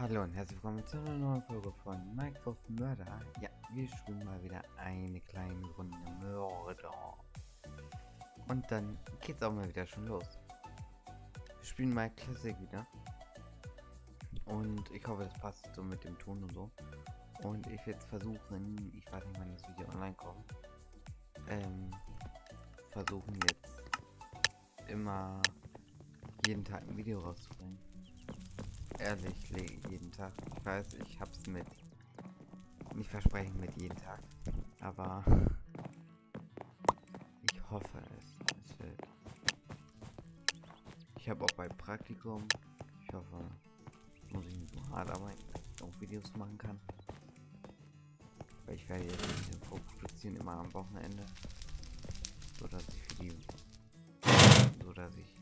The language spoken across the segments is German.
Hallo und herzlich willkommen zu einer neuen Folge von Minecraft Mörder. Ja, wir spielen mal wieder eine kleine Runde Mörder. Und dann geht's auch mal wieder schon los. Wir spielen mal Classic wieder. Und ich hoffe, das passt so mit dem Ton und so. Und ich werde versuchen, ich weiß nicht, wann das Video online kommt, ähm, versuchen jetzt immer jeden Tag ein Video rauszubringen. Ehrlich, jeden Tag. Ich weiß, ich hab's mit nicht versprechen mit jeden Tag. Aber ich hoffe es. Es wird. Ich habe auch bei Praktikum. Ich hoffe, muss ich nicht so hart arbeiten, dass ich auch Videos machen kann. Weil ich werde jetzt Video vorproduzieren immer am Wochenende. So dass ich für die. So dass ich.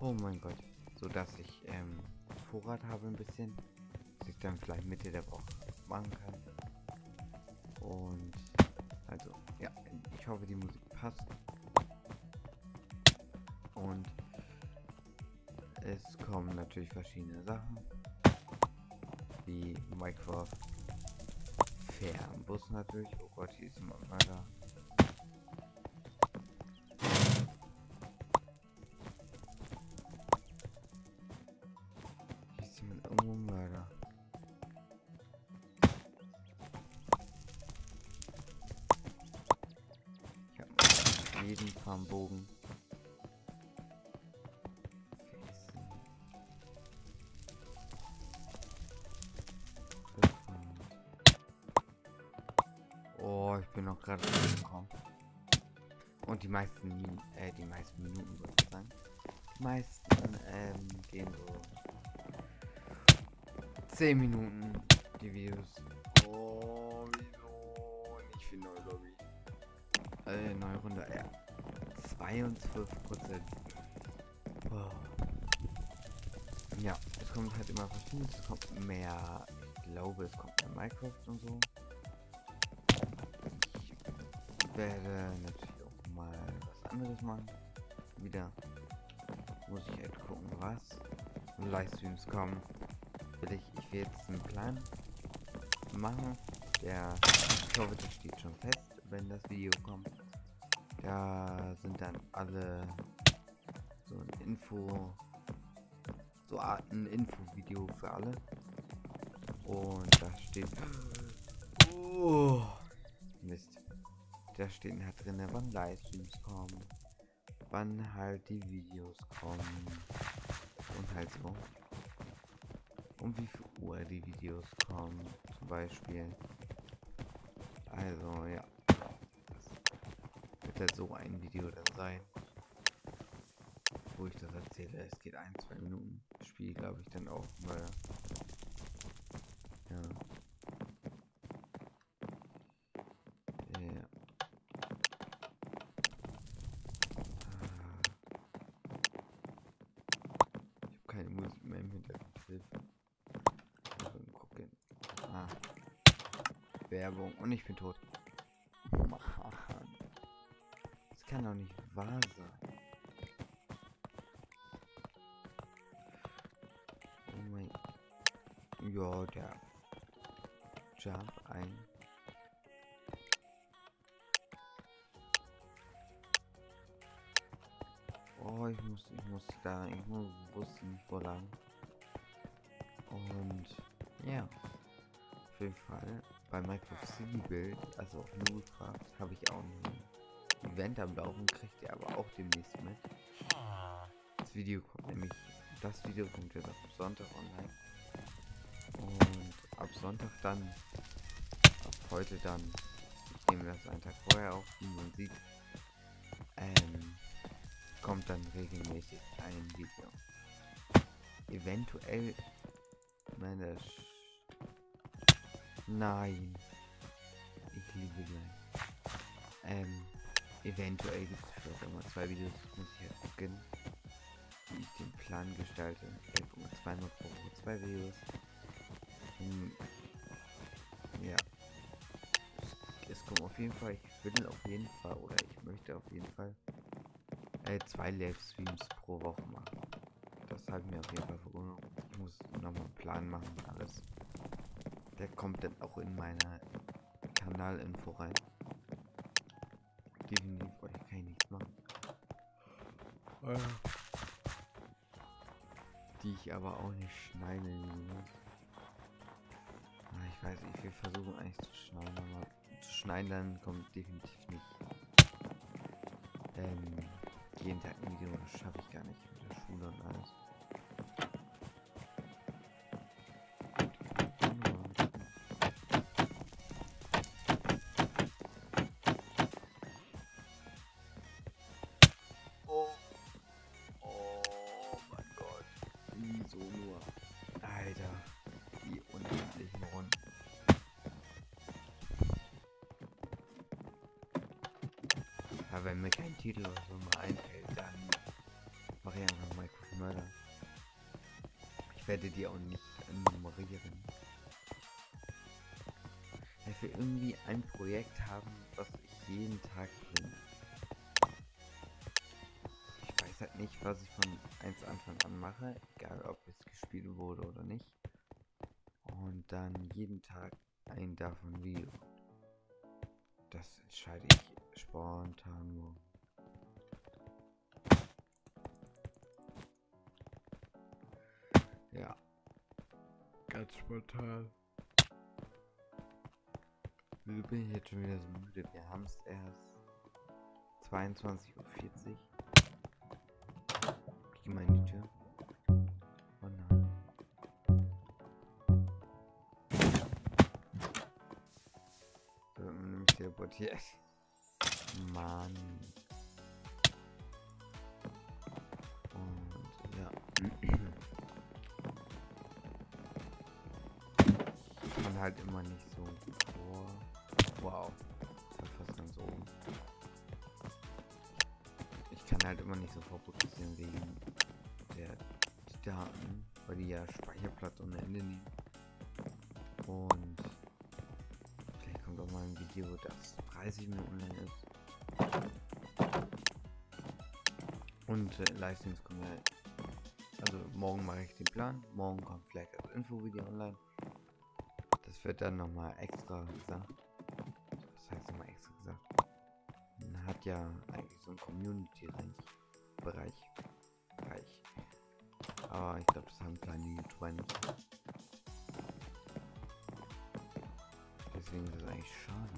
Oh mein Gott. So dass ich ähm, Vorrat habe ein bisschen, dass ich dann vielleicht Mitte der Woche machen kann. Und also, ja, ich hoffe die Musik passt. Und es kommen natürlich verschiedene Sachen, wie Minecraft Fernbus natürlich. Oh Gott, hier ist jemand mal jeden Farmbogen. Oh, ich bin noch gerade gekommen. Und die meisten, äh, die meisten Minuten, würde ich sagen. Die meisten, ähm, gehen so 10 Minuten die Videos. Oh, wieso? Nicht für neue Lobby. Äh, neue Runde. Ja. 22 Prozent. Oh. Ja, es kommt halt immer verschiedenes. Es kommt mehr. Ich glaube, es kommt mehr Minecraft und so. Ich werde natürlich auch mal was anderes machen. Wieder muss ich halt gucken, was. Livestreams kommen will ich, ich will jetzt einen Plan machen. Der, ich hoffe, das steht schon fest, wenn das Video kommt. Da sind dann alle so ein Info, so ein Info-Video für alle. Und da steht, oh, Mist. Da steht halt drin, wann Livestreams kommen, wann halt die Videos kommen und halt so um wie viel Uhr die Videos kommen, zum Beispiel. Also, ja. Wird halt so ein Video dann sein, wo ich das erzähle. Es geht ein, zwei Minuten. Spiel, glaube ich, dann auch, weil. Ja. keine Musik mehr im Hintergrund. Hilfe. Werbung und ich bin tot. Kann doch nicht wahr sein. Oh mein. Ja, der Jump ein. Oh, ich muss, ich muss da, ich muss, wusste nicht wo lang. Und ja, auf jeden Fall bei Minecraft City Build, also auf Lootcraft, habe ich auch ein Event am Laufen, kriegt ihr aber auch demnächst mit. Das Video kommt nämlich, das Video kommt jetzt ab Sonntag online. Und ab Sonntag dann, ab heute dann, ich nehme das einen Tag vorher auf, wie man sieht, ähm, kommt dann regelmäßig ein Video. Eventuell, meine Nein. Ich liebe gleich. Ähm, eventuell gibt es vielleicht auch mal zwei Videos, muss ich halt gucken, wie ich den Plan gestalte. 11,2 mal pro Woche zwei Videos. Hm, ja. Es, kommt auf jeden Fall, ich will auf jeden Fall, oder ich möchte auf jeden Fall äh, zwei Livestreams pro Woche machen. Das habe ich mir auf jeden Fall vorgenommen. Ich muss nochmal Plan machen und alles. Der kommt dann auch in meine Kanalinfo rein. Definitiv, oh, ich kann ich nichts machen. Die ich aber auch nicht schneiden muss. Ah, Ich weiß, ich will versuchen eigentlich zu schneiden, aber zu schneiden dann kommt definitiv nicht. Ähm, jeden Tag ein Video, das schaffe ich gar nicht mit der Schule und alles. Wieso nur? Alter. Die unendlichen Runden. Ja, wenn mir kein Titel oder so mal einfällt, dann mache ich einfach Minecraft Mörder. Ich werde die auch nicht nummerieren. Ich will irgendwie ein Projekt haben, was ich jeden Tag bringe. Halt nicht, was ich von 1 Anfang an mache, egal ob es gespielt wurde oder nicht. Und dann jeden Tag ein davon Video. Das entscheide ich spontan nur. Ja. Ganz spontan. Wieso bin ich jetzt schon wieder so müde? Wir haben es erst 22.40 Uhr. Geh mal in die Tür. Oh nein. Man nämlich teleportiert. Mann. Und ja. Kann halt immer nicht so vor. Wow. Halt immer nicht so vorproduzieren wegen der Daten, weil die ja Speicherplatz ohne Ende nehmen. Und vielleicht kommt auch mal ein Video, das 30 Minuten lang ist. Und äh, Livestreams kommen ja. Also morgen mache ich den Plan. Morgen kommt vielleicht das Infovideo online. Das wird dann nochmal extra gesagt. Das heißt nochmal extra gesagt. Hat ja eigentlich so einen Community-Bereich. Bereich. Aber ich glaube, das haben kleine YouTuber nicht. Deswegen ist es eigentlich schade.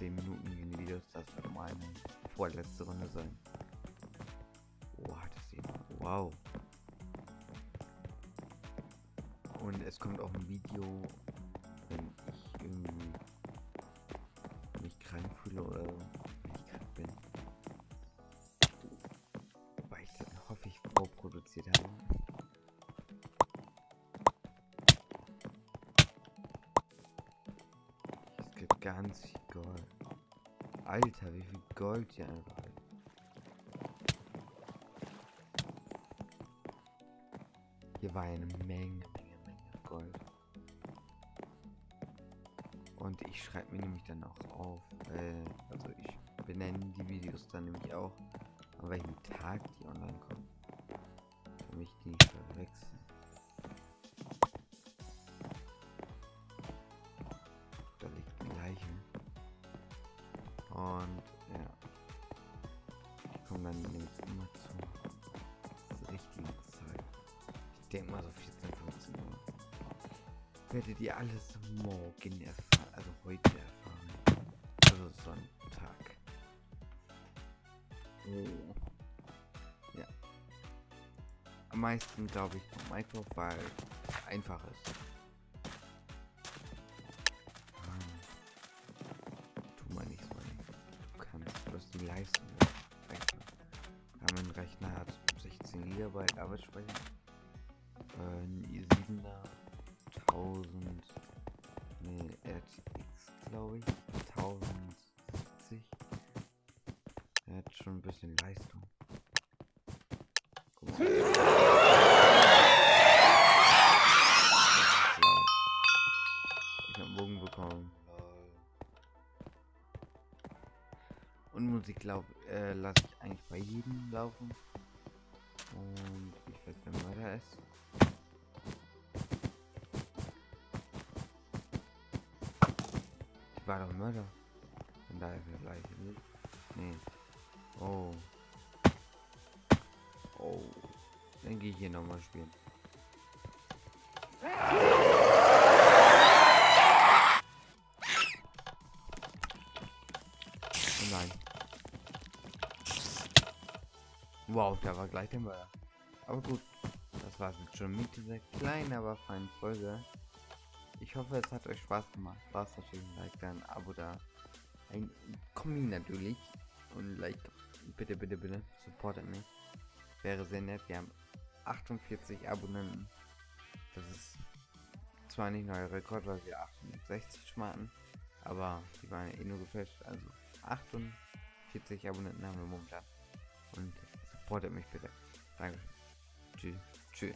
10 Minuten in die Videos, das wird meine vorletzte Runde sein. Wow, das sieht wow. Und es kommt auch ein Video ganz viel Gold. Alter, wie viel Gold hier einfach. Hier war eine Menge, Menge, Menge Gold. Und ich schreibe mir nämlich dann auch auf, äh, also ich benenne die Videos dann nämlich auch, an welchem Tag die online kommen. Damit ich die nicht verwechseln. Und ja. Ich komme dann nämlich immer zur richtigen Zeit. Ich denke mal so 14, 15 Uhr. Werdet ihr alles morgen erfahren, also heute erfahren. Also Sonntag. Oh. Ja. Am meisten glaube ich Minecraft, weil es einfach ist. Glaube ich. 1070. Er hat schon ein bisschen Leistung. Guck. Ich habe Bogen bekommen. Und Musik glaub, äh, lasse ich eigentlich bei jedem laufen. Und ich weiß, wer Mörder ist. War doch Mörder. Von daher der gleiche nicht. Nee. Oh. Oh. Dann gehe ich hier nochmal spielen. Oh nein. Wow, da war gleich der Mörder. Aber gut, das war's jetzt schon mit dieser kleinen, aber feinen Folge. Ich hoffe, es hat euch Spaß gemacht. Lasst natürlich ein Like da, ein Abo da. Ein Kommi natürlich. Und Like, bitte, bitte, bitte, supportet mich. Wäre sehr nett. Wir haben 48 Abonnenten. Das ist zwar nicht neuer Rekord, weil wir 68 schmarten. Aber die waren eh nur gefälscht. Also 48 Abonnenten haben wir momentan. Und supportet mich bitte. Danke. Tschüss. Tschüss.